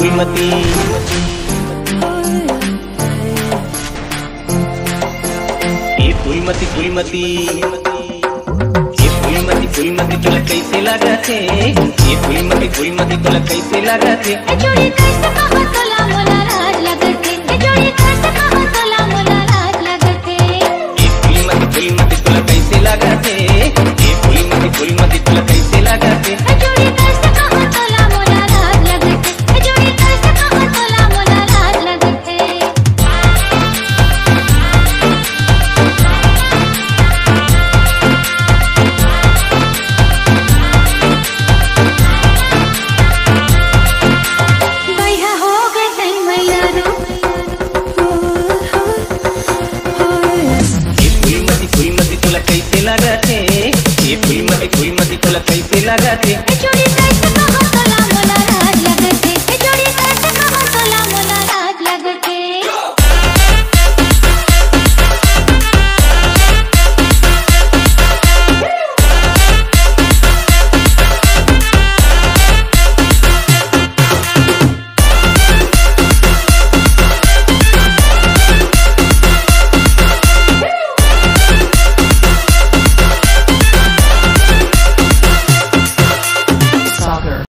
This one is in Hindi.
Quimati ये फूलमती फूलमती ये फूलमती फूलमती तुला कैसे लगा थे ये फूलमती फूलमती तुला कैसे लगा थे Soy Matita la Face y la Gati.